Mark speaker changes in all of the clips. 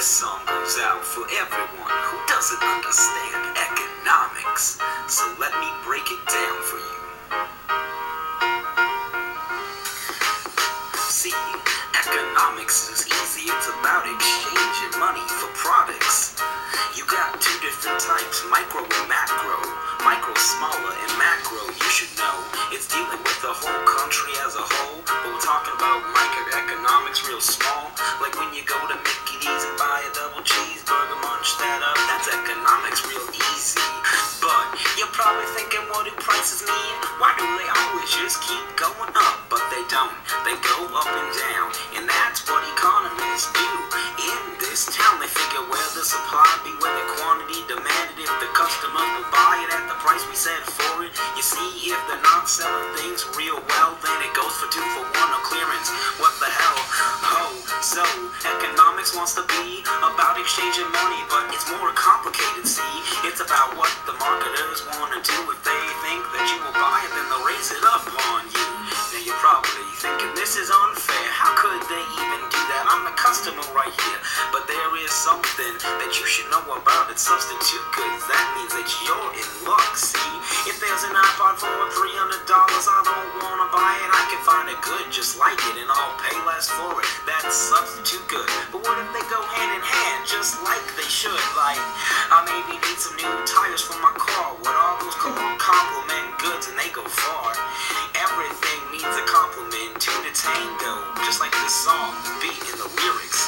Speaker 1: This song goes out for everyone who doesn't understand economics. So let me break it down for you. See, economics is easy. It's about exchanging money for products. You got two different types, micro and macro. Micro smaller and macro, you should know. It's dealing with the whole country as a whole. Just keep going up? But they don't. They go up and down. And that's what economists do. In this town, they figure where the supply be, where the quantity demanded. If the customers will buy it at the price we set for it. You see, if they're not selling things real well, then it goes for two for one or clearance. What the hell? Oh, so economics wants to be about exchanging money, but it's more complicated. See, it's about what the marketers want to do. If they think that you will buy it, it up on you. Now you're probably thinking this is unfair. How could they even do that? I'm the customer right here. But there is something that you should know about it. Substitute goods. That means that you're in luck. See, if there's an iPod for three hundred dollars, I don't wanna buy it. I can find a good just like it, and I'll pay less for it. That's substitute good. But what if they go hand in hand, just like they should? Like, I maybe need some new tires for my car. What all those com- go far. Everything needs a complement to the tango, just like this song, the beat and the lyrics.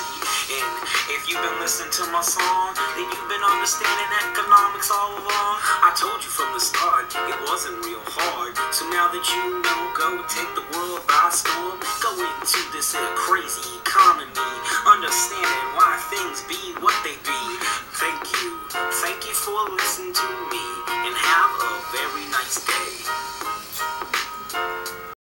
Speaker 1: And if you've been listening to my song, then you've been understanding economics all along. I told you from the start, it wasn't real hard. So now that you know, go take the world by storm. Go into this crazy economy, very nice day.